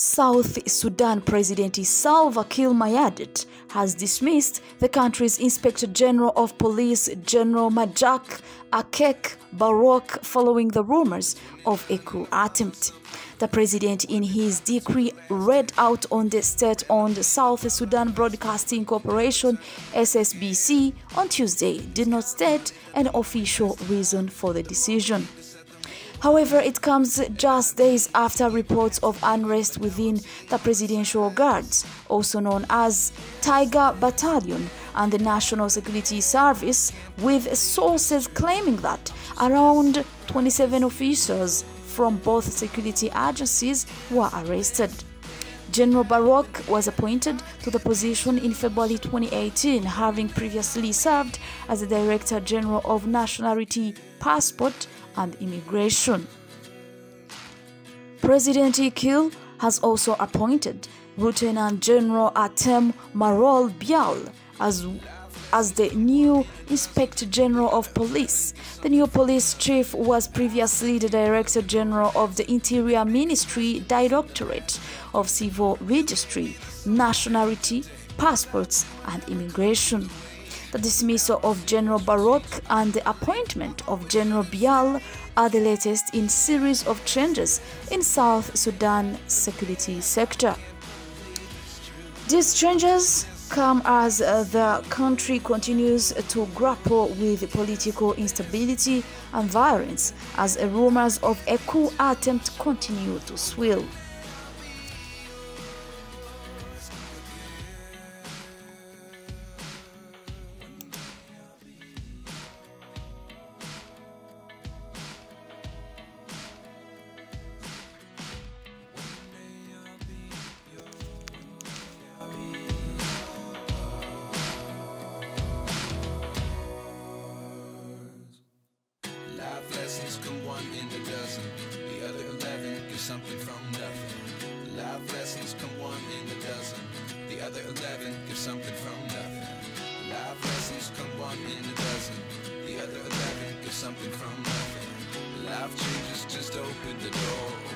South Sudan President Salva Kiir Mayardit has dismissed the country's Inspector General of Police General Majak Akek Barok following the rumors of a coup attempt. The president, in his decree read out on the state-owned South Sudan Broadcasting Corporation (SSBC) on Tuesday, did not state an official reason for the decision. However, it comes just days after reports of unrest within the Presidential Guards, also known as Tiger Battalion, and the National Security Service, with sources claiming that around 27 officers from both security agencies were arrested. General Barok was appointed to the position in February 2018, having previously served as the Director General of Nationality, Passport and Immigration. President Kiir has also appointed Lieutenant General Atem Marol Bial as as the new Inspector General of Police. The new police chief was previously the Director General of the Interior Ministry Directorate of Civil Registry, Nationality, Passports and Immigration. The dismissal of General Barok and the appointment of General Bial are the latest in series of changes in South Sudan security sector. These changes come as uh, the country continues to grapple with political instability and violence as rumors of a coup attempt continue to swell. One in a dozen. The other eleven get something from nothing. Life lessons come one in a dozen. The other eleven get something from nothing. Life lessons come one in a dozen. The other eleven get something from nothing. Life changes just open the door.